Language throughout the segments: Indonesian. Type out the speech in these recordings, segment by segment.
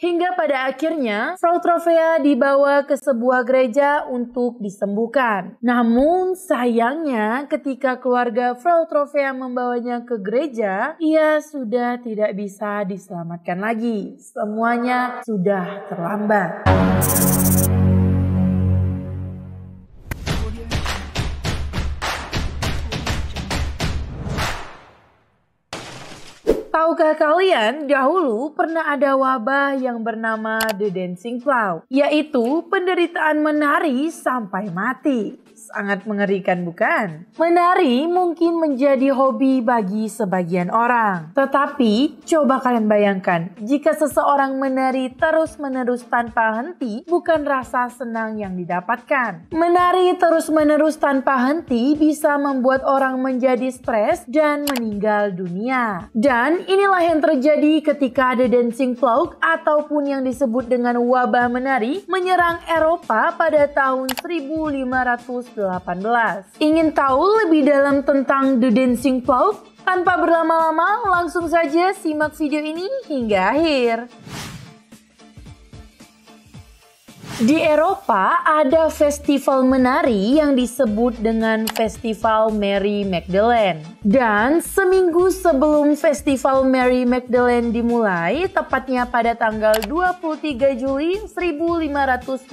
Hingga pada akhirnya, Frau Trovea dibawa ke sebuah gereja untuk disembuhkan. Namun sayangnya ketika keluarga Frau Trovea membawanya ke gereja, ia sudah tidak bisa diselamatkan lagi. Semuanya sudah terlambat. Tahukah kalian, dahulu pernah ada wabah yang bernama The Dancing Cloud, yaitu penderitaan menari sampai mati. Sangat mengerikan bukan? Menari mungkin menjadi hobi bagi sebagian orang. Tetapi coba kalian bayangkan, jika seseorang menari terus-menerus tanpa henti, bukan rasa senang yang didapatkan. Menari terus-menerus tanpa henti bisa membuat orang menjadi stres dan meninggal dunia. Dan inilah yang terjadi ketika ada dancing plague ataupun yang disebut dengan wabah menari menyerang Eropa pada tahun 1500 Ingin tahu lebih dalam tentang The Dancing Cloud? Tanpa berlama-lama, langsung saja simak video ini hingga akhir. Di Eropa ada festival menari yang disebut dengan Festival Mary Magdalene. Dan seminggu sebelum Festival Mary Magdalene dimulai, tepatnya pada tanggal 23 Juli 1518,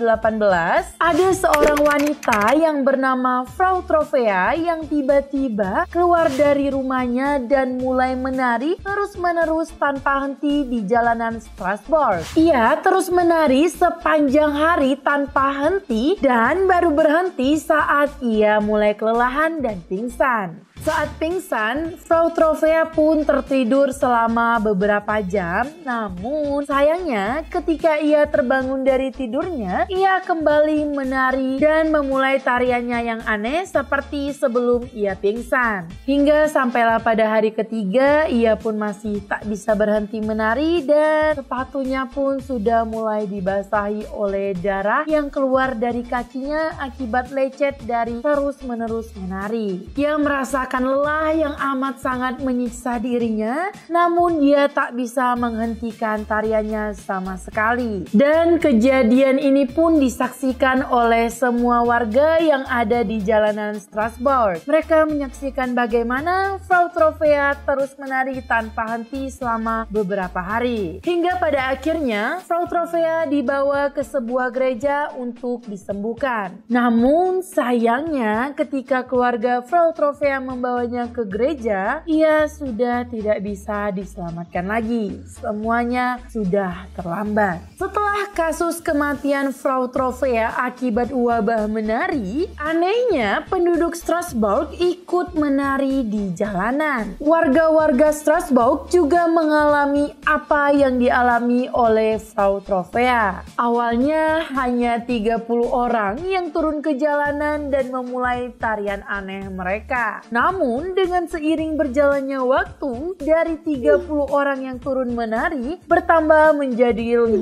ada seorang wanita yang bernama Frau Trovea yang tiba-tiba keluar dari rumahnya dan mulai menari terus-menerus tanpa henti di jalanan Strasbourg. Ia terus menari sepanjang hari tanpa henti dan baru berhenti saat ia mulai kelelahan dan pingsan. Saat pingsan, Frau Trovea pun tertidur selama beberapa jam. Namun sayangnya ketika ia terbangun dari tidurnya, ia kembali menari dan memulai tariannya yang aneh seperti sebelum ia pingsan. Hingga sampailah pada hari ketiga, ia pun masih tak bisa berhenti menari dan sepatunya pun sudah mulai dibasahi oleh darah yang keluar dari kakinya akibat lecet dari terus-menerus menari. Ia merasakan merasakan lelah yang amat sangat menyiksa dirinya, namun dia tak bisa menghentikan tariannya sama sekali. Dan kejadian ini pun disaksikan oleh semua warga yang ada di jalanan Strasbourg. Mereka menyaksikan bagaimana Frau Trovea terus menari tanpa henti selama beberapa hari. Hingga pada akhirnya Frau Trovea dibawa ke sebuah gereja untuk disembuhkan. Namun sayangnya ketika keluarga Frau Trovea membawa membawanya ke gereja, ia sudah tidak bisa diselamatkan lagi. Semuanya sudah terlambat. Setelah kasus kematian Frau Trovea akibat wabah menari, anehnya penduduk Strasbourg ikut menari di jalanan. Warga-warga Strasbourg juga mengalami apa yang dialami oleh Frau Trovea. Awalnya hanya 30 orang yang turun ke jalanan dan memulai tarian aneh mereka. Namun namun dengan seiring berjalannya waktu dari 30 orang yang turun menari bertambah menjadi 50,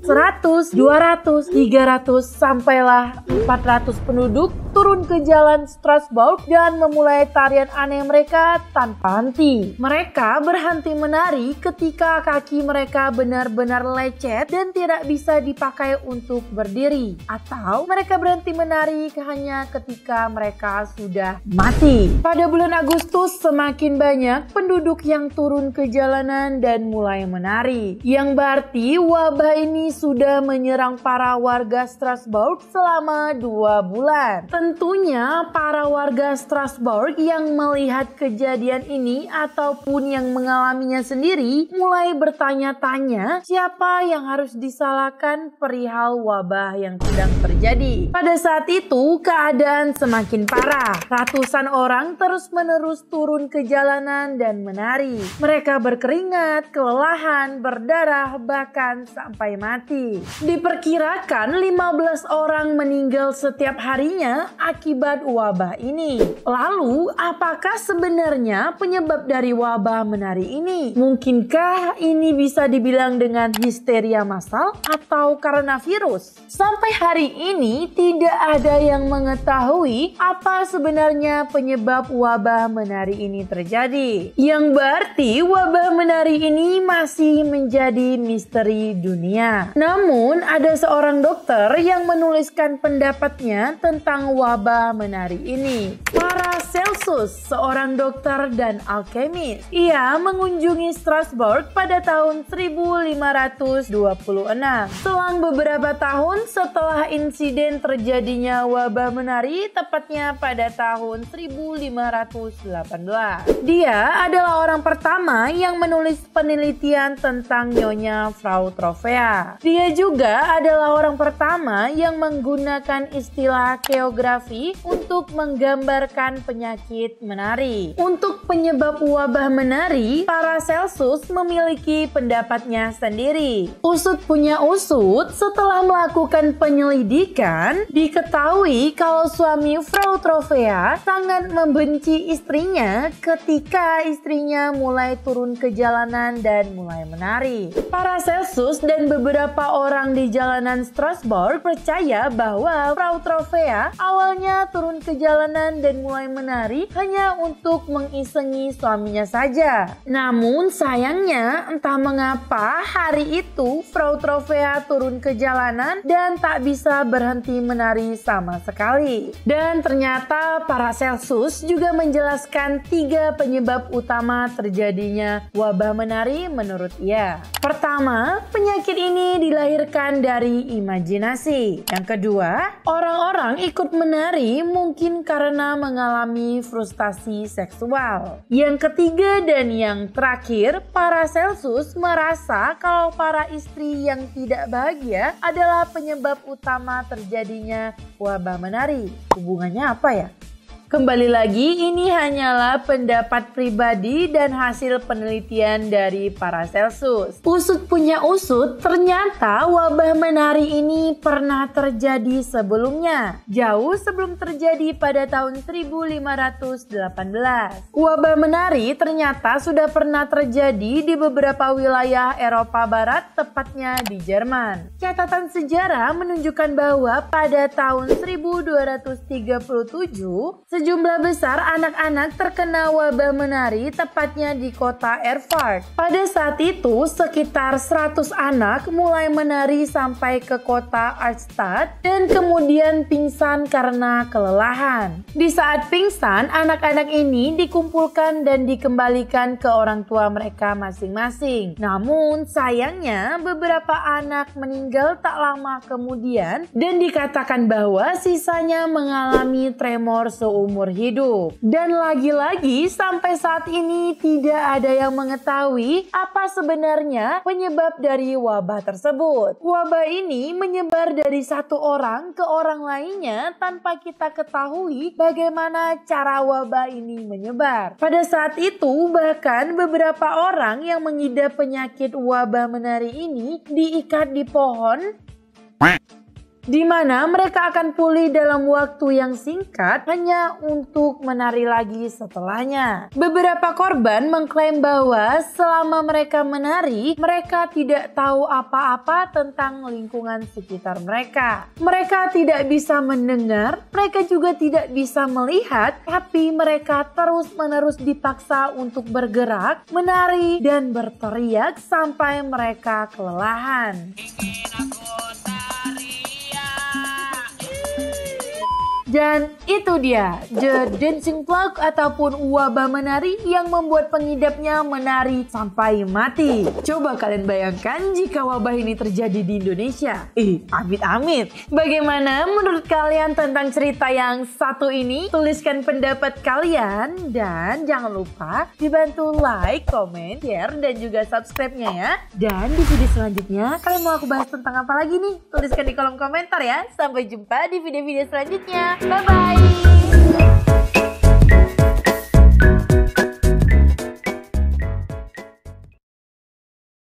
100, 200, 300 sampailah 400 penduduk turun ke jalan Strasbourg dan memulai tarian aneh mereka tanpa henti. Mereka berhenti menari ketika kaki mereka benar-benar lecet dan tidak bisa dipakai untuk berdiri. Atau mereka berhenti menari hanya ketika mereka sudah mati. Pada bulan Agustus semakin banyak penduduk yang turun ke jalanan dan mulai menari. Yang berarti wabah ini sudah menyerang para warga Strasbourg selama dua bulan. Tentunya para warga Strasbourg yang melihat kejadian ini ataupun yang mengalaminya sendiri mulai bertanya-tanya siapa yang harus disalahkan perihal wabah yang sedang terjadi. Pada saat itu keadaan semakin parah. Ratusan orang terus terus-menerus turun ke jalanan dan menari. Mereka berkeringat, kelelahan, berdarah, bahkan sampai mati. Diperkirakan 15 orang meninggal setiap harinya akibat wabah ini. Lalu, apakah sebenarnya penyebab dari wabah menari ini? Mungkinkah ini bisa dibilang dengan histeria massal atau karena virus? Sampai hari ini tidak ada yang mengetahui apa sebenarnya penyebab penyebab wabah menari ini terjadi. Yang berarti wabah menari ini masih menjadi misteri dunia. Namun ada seorang dokter yang menuliskan pendapatnya tentang wabah menari ini. Paracelsus, seorang dokter dan alkemis. Ia mengunjungi Strasbourg pada tahun 1526. Selang beberapa tahun setelah insiden terjadinya wabah menari, tepatnya pada tahun 1518. Dia adalah orang pertama yang menulis penelitian tentang Nyonya Frau Trofea. Dia juga adalah orang pertama yang menggunakan istilah geografi untuk menggambarkan penyakit menari. Untuk penyebab wabah menari, Paracelsus memiliki pendapatnya sendiri. Usut punya usut, setelah melakukan penyelidikan, diketahui kalau suami Frau Trofea sangat membenci istrinya ketika istrinya mulai turun ke jalanan dan mulai menari. Paracelsus dan beberapa orang di jalanan Strasbourg percaya bahwa Frau Trofea awalnya turun ke jalanan dan mulai menari hanya untuk mengisengi suaminya saja. Namun sayangnya entah mengapa hari itu Frau Trofea turun ke jalanan dan tak bisa berhenti menari sama sekali. Dan ternyata Paracelsus juga menjelaskan tiga penyebab utama terjadinya wabah menari menurut ia. Pertama, penyakit ini dilahirkan dari imajinasi. Yang kedua, orang-orang ikut menari mungkin karena mengalami frustasi seksual. Yang ketiga dan yang terakhir, Paracelsus merasa kalau para istri yang tidak bahagia adalah penyebab utama terjadinya wabah menari. Hubungannya apa ya? Kembali lagi, ini hanyalah pendapat pribadi dan hasil penelitian dari para Celsus. Usut punya usut, ternyata wabah menari ini pernah terjadi sebelumnya. Jauh sebelum terjadi pada tahun 1518. Wabah menari ternyata sudah pernah terjadi di beberapa wilayah Eropa Barat, tepatnya di Jerman. Catatan sejarah menunjukkan bahwa pada tahun 1237, Sejumlah besar anak-anak terkena wabah menari tepatnya di kota Erfurt. Pada saat itu sekitar 100 anak mulai menari sampai ke kota Arnstadt dan kemudian pingsan karena kelelahan. Di saat pingsan, anak-anak ini dikumpulkan dan dikembalikan ke orang tua mereka masing-masing. Namun sayangnya beberapa anak meninggal tak lama kemudian dan dikatakan bahwa sisanya mengalami tremor seumur umur hidup. Dan lagi-lagi sampai saat ini tidak ada yang mengetahui apa sebenarnya penyebab dari wabah tersebut. Wabah ini menyebar dari satu orang ke orang lainnya tanpa kita ketahui bagaimana cara wabah ini menyebar. Pada saat itu bahkan beberapa orang yang mengidap penyakit wabah menari ini diikat di pohon di mana mereka akan pulih dalam waktu yang singkat hanya untuk menari lagi setelahnya. Beberapa korban mengklaim bahwa selama mereka menari, mereka tidak tahu apa-apa tentang lingkungan sekitar mereka. Mereka tidak bisa mendengar, mereka juga tidak bisa melihat, tapi mereka terus-menerus dipaksa untuk bergerak, menari, dan berteriak sampai mereka kelelahan. Dan itu dia, The Dancing Plague ataupun wabah menari yang membuat pengidapnya menari sampai mati. Coba kalian bayangkan jika wabah ini terjadi di Indonesia. Eh, amit-amit. Bagaimana menurut kalian tentang cerita yang satu ini? Tuliskan pendapat kalian dan jangan lupa dibantu like, comment, share, dan juga subscribe-nya ya. Dan di video selanjutnya, kalian mau aku bahas tentang apa lagi nih? Tuliskan di kolom komentar ya. Sampai jumpa di video-video selanjutnya. 拜拜。